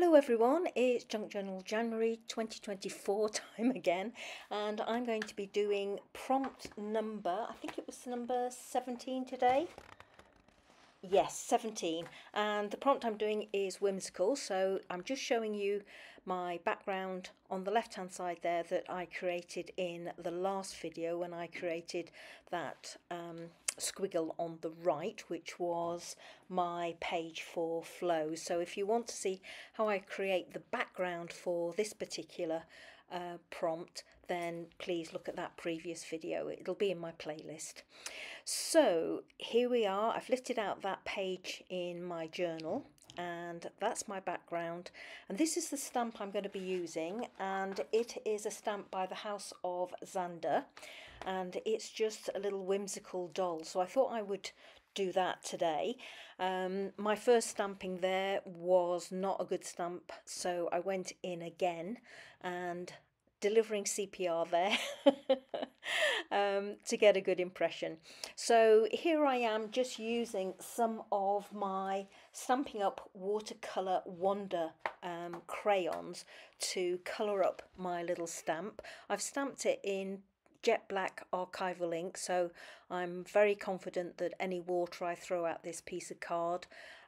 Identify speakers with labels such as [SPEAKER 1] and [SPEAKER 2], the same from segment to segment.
[SPEAKER 1] Hello everyone, it's Junk Journal January 2024 time again and I'm going to be doing prompt number, I think it was number 17 today. Yes, 17 and the prompt I'm doing is whimsical so I'm just showing you my background on the left hand side there that I created in the last video when I created that um, squiggle on the right which was my page for flow. So if you want to see how I create the background for this particular uh, prompt then please look at that previous video. It'll be in my playlist. So here we are. I've listed out that page in my journal and that's my background and this is the stamp I'm going to be using and it is a stamp by the House of Zander and it's just a little whimsical doll so I thought I would do that today. Um, my first stamping there was not a good stamp so I went in again and delivering CPR there um, to get a good impression. So here I am just using some of my Stampin' Up watercolour Wonder um, crayons to colour up my little stamp. I've stamped it in jet black archival ink so I'm very confident that any water I throw at this piece of card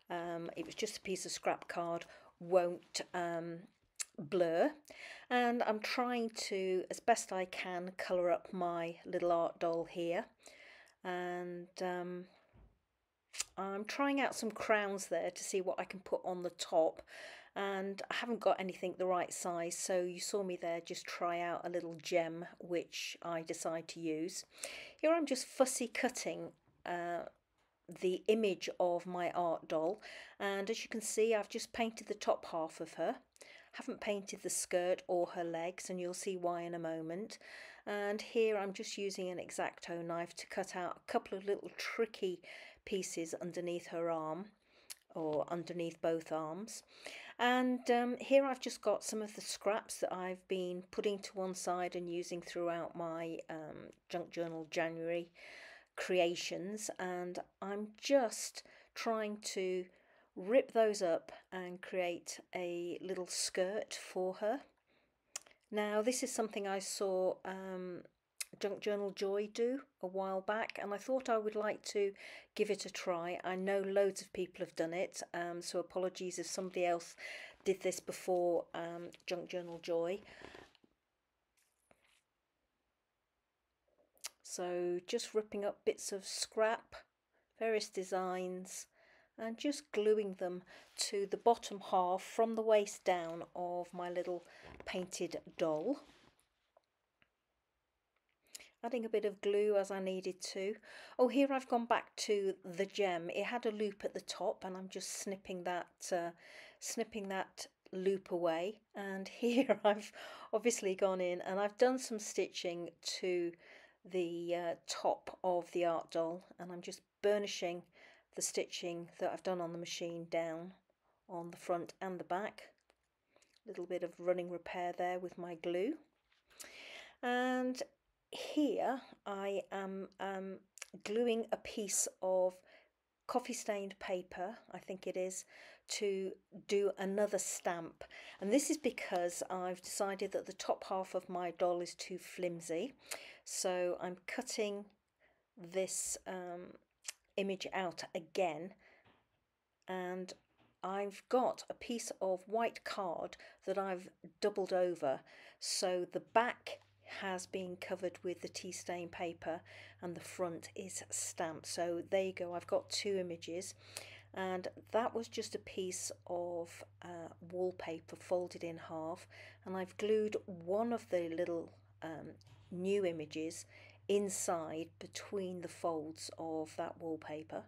[SPEAKER 1] um, it was just a piece of scrap card won't um, blur and I'm trying to as best I can colour up my little art doll here. And um, I'm trying out some crowns there to see what I can put on the top. And I haven't got anything the right size so you saw me there just try out a little gem which I decide to use. Here I'm just fussy cutting uh, the image of my art doll. And as you can see I've just painted the top half of her haven't painted the skirt or her legs and you'll see why in a moment. And here I'm just using an X-Acto knife to cut out a couple of little tricky pieces underneath her arm or underneath both arms. And um, here I've just got some of the scraps that I've been putting to one side and using throughout my um, Junk Journal January creations. And I'm just trying to rip those up and create a little skirt for her. Now this is something I saw um, Junk Journal Joy do a while back and I thought I would like to give it a try. I know loads of people have done it um, so apologies if somebody else did this before um, Junk Journal Joy. So just ripping up bits of scrap, various designs and just gluing them to the bottom half from the waist down of my little painted doll. Adding a bit of glue as I needed to. Oh, here I've gone back to the gem. It had a loop at the top and I'm just snipping that, uh, snipping that loop away. And here I've obviously gone in and I've done some stitching to the uh, top of the art doll and I'm just burnishing the stitching that I've done on the machine down on the front and the back. A little bit of running repair there with my glue. And here I am um, gluing a piece of coffee stained paper, I think it is, to do another stamp. And this is because I've decided that the top half of my doll is too flimsy. So I'm cutting this um, image out again and I've got a piece of white card that I've doubled over. So the back has been covered with the tea stain paper and the front is stamped. So there you go I've got two images. And that was just a piece of uh, wallpaper folded in half and I've glued one of the little um, new images inside between the folds of that wallpaper.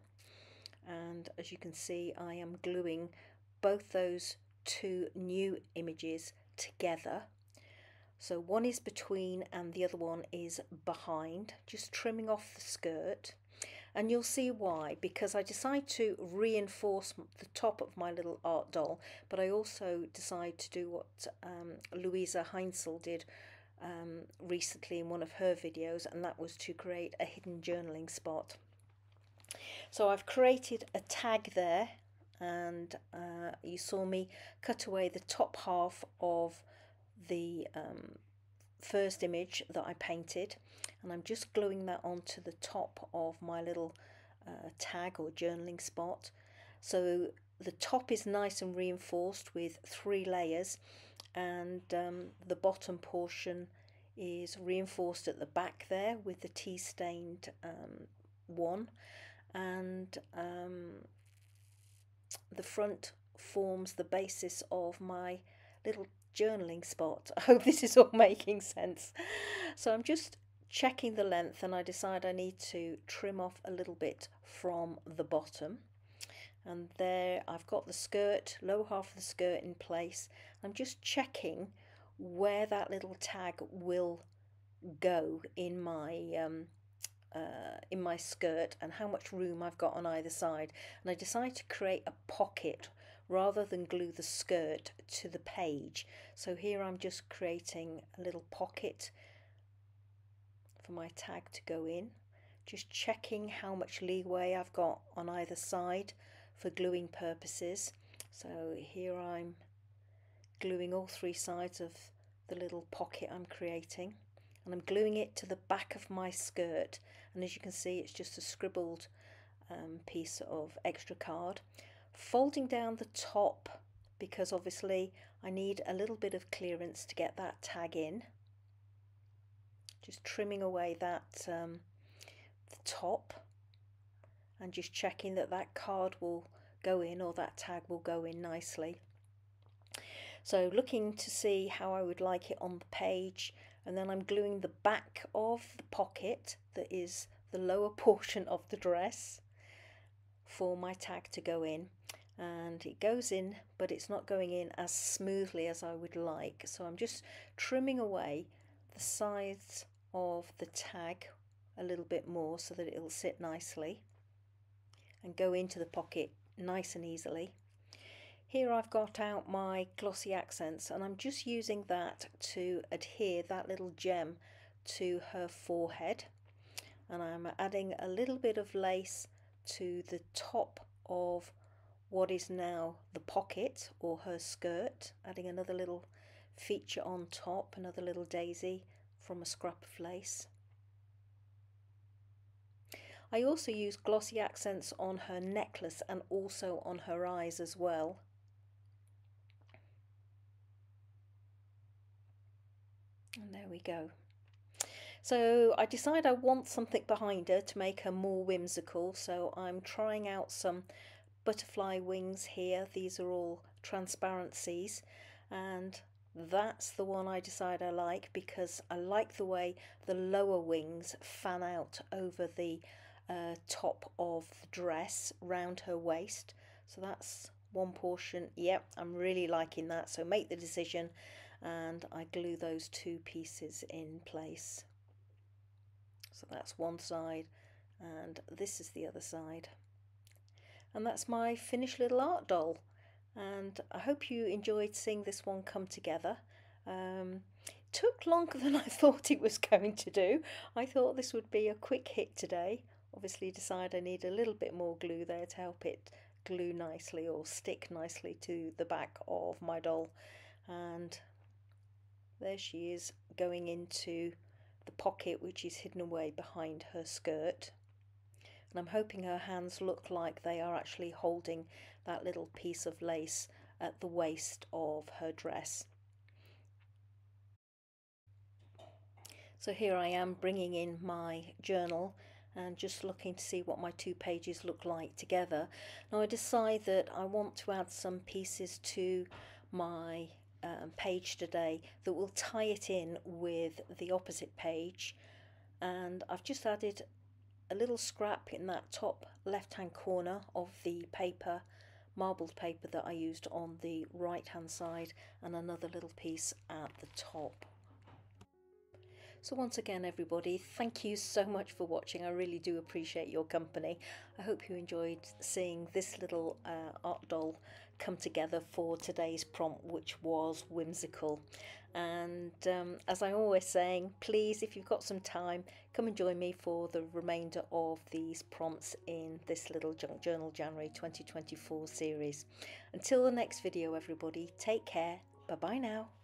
[SPEAKER 1] And as you can see I am gluing both those two new images together. So one is between and the other one is behind just trimming off the skirt. And you'll see why because I decide to reinforce the top of my little art doll but I also decide to do what um, Louisa Heinzel did um, recently in one of her videos and that was to create a hidden journaling spot. So I've created a tag there and uh, you saw me cut away the top half of the um, first image that I painted and I'm just gluing that onto the top of my little uh, tag or journaling spot so the top is nice and reinforced with three layers and um, the bottom portion is reinforced at the back there with the tea stained um, one and um, the front forms the basis of my little journaling spot. I hope this is all making sense. So I'm just checking the length and I decide I need to trim off a little bit from the bottom and there I've got the skirt lower half of the skirt in place. I'm just checking where that little tag will go in my um, uh, in my skirt and how much room I've got on either side. And I decided to create a pocket rather than glue the skirt to the page. So here I'm just creating a little pocket for my tag to go in. Just checking how much leeway I've got on either side for gluing purposes. So here I'm gluing all three sides of the little pocket I'm creating and I'm gluing it to the back of my skirt. And as you can see it's just a scribbled um, piece of extra card. Folding down the top because obviously I need a little bit of clearance to get that tag in. Just trimming away that um, the top and just checking that that card will go in or that tag will go in nicely. So looking to see how I would like it on the page and then I'm gluing the back of the pocket that is the lower portion of the dress for my tag to go in. And it goes in but it's not going in as smoothly as I would like. So I'm just trimming away the sides of the tag a little bit more so that it'll sit nicely and go into the pocket nice and easily. Here I've got out my glossy accents and I'm just using that to adhere that little gem to her forehead. And I'm adding a little bit of lace to the top of what is now the pocket or her skirt adding another little feature on top another little daisy from a scrap of lace I also use glossy accents on her necklace and also on her eyes as well And there we go. So I decide I want something behind her to make her more whimsical. So I'm trying out some butterfly wings here. These are all transparencies. And that's the one I decide I like because I like the way the lower wings fan out over the uh, top of the dress round her waist. So that's one portion. Yep, I'm really liking that. So make the decision and I glue those two pieces in place. So that's one side and this is the other side. And that's my finished little art doll and I hope you enjoyed seeing this one come together. Um, took longer than I thought it was going to do. I thought this would be a quick hit today. Obviously decide I need a little bit more glue there to help it glue nicely or stick nicely to the back of my doll and there she is going into the pocket which is hidden away behind her skirt. And I'm hoping her hands look like they are actually holding that little piece of lace at the waist of her dress. So here I am bringing in my journal and just looking to see what my two pages look like together. Now I decide that I want to add some pieces to my um, page today that will tie it in with the opposite page and I've just added a little scrap in that top left hand corner of the paper marbled paper that I used on the right hand side and another little piece at the top. So once again everybody, thank you so much for watching. I really do appreciate your company. I hope you enjoyed seeing this little uh, art doll come together for today's prompt, which was whimsical. And um, as I'm always saying, please, if you've got some time, come and join me for the remainder of these prompts in this little Junk Journal January 2024 series. Until the next video, everybody, take care. Bye bye now.